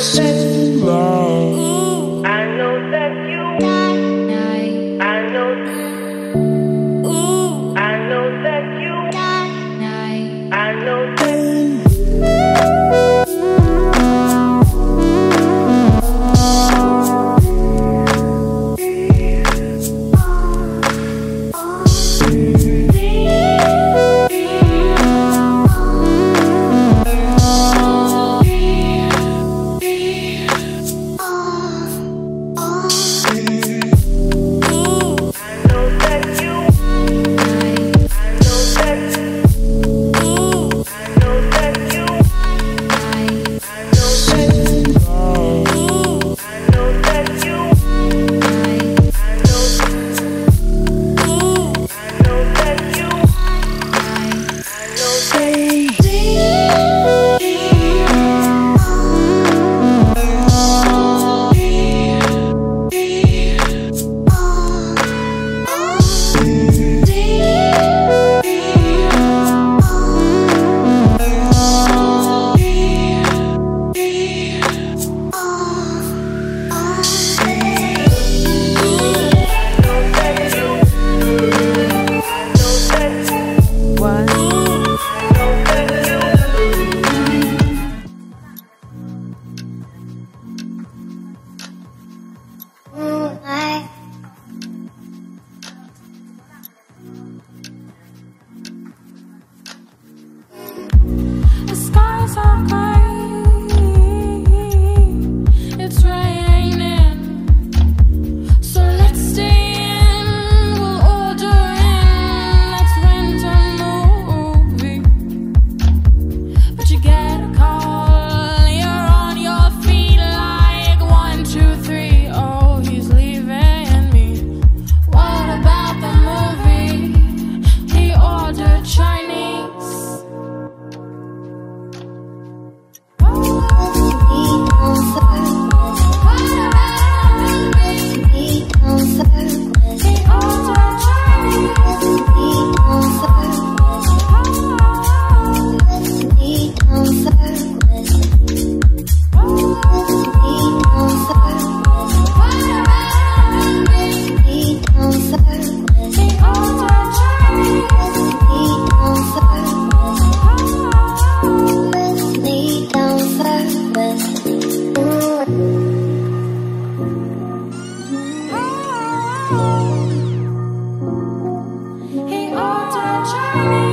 sit eyes.